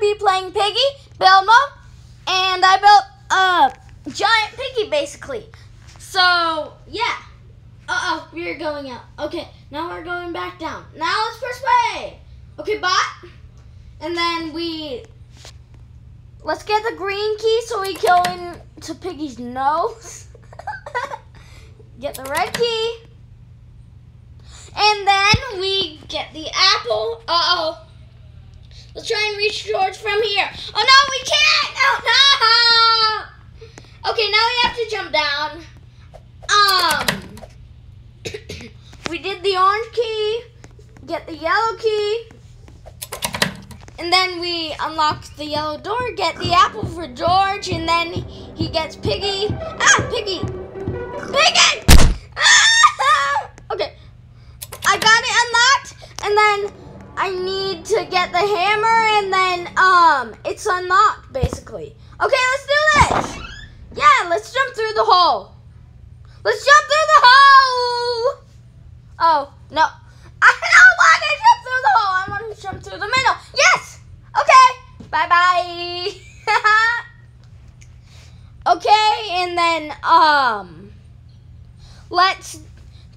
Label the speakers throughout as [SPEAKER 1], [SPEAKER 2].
[SPEAKER 1] be playing Piggy, mode, and I built a giant piggy basically. So yeah. Uh oh, we're going out. Okay, now we're going back down. Now let's press play. Okay, bot. And then we let's get the green key so we go into Piggy's nose. get the red key. And then we get the apple. Uh oh. Let's try and reach George from here. Oh no, we can't! Oh no! Okay, now we have to jump down. Um, we did the orange key, get the yellow key, and then we unlock the yellow door, get the apple for George, and then he gets Piggy. Ah, Piggy! Piggy! Ah! Okay, I got it unlocked, and then to get the hammer, and then um, it's unlocked basically. Okay, let's do this. Yeah, let's jump through the hole. Let's jump through the hole. Oh no, I don't want to jump through the hole. I want to jump through the middle. Yes. Okay. Bye bye. okay, and then um, let's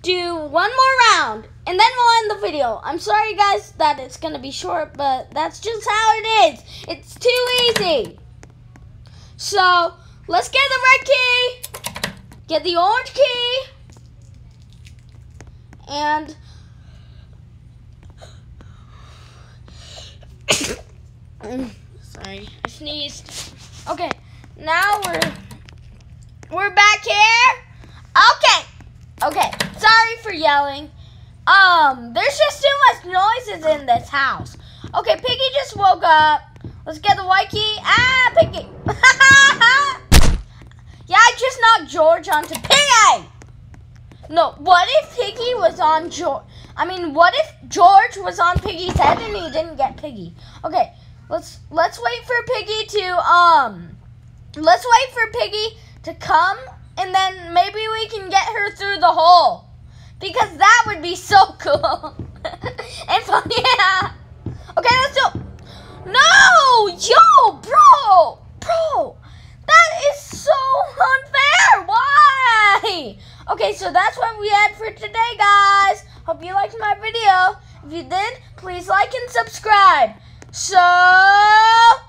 [SPEAKER 1] do one more round and then we'll end the video. I'm sorry guys that it's going to be short, but that's just how it is. It's too easy. So, let's get the red key, get the orange key, and sorry, I sneezed. Okay, now we're we're back here. Okay. Okay, sorry for yelling. Um, there's just too much noises in this house. Okay, Piggy just woke up. Let's get the white key. Ah, Piggy. yeah, I just knocked George onto Piggy. No, what if Piggy was on George? I mean, what if George was on Piggy's head and he didn't get Piggy? Okay, let's let's wait for Piggy to um, let's wait for Piggy to come and then maybe we can get her through the hole. Because that would be so cool. and fun, yeah. Okay, let's do No! Yo, bro! Bro! That is so unfair! Why? Okay, so that's what we had for today, guys. Hope you liked my video. If you did, please like and subscribe. So!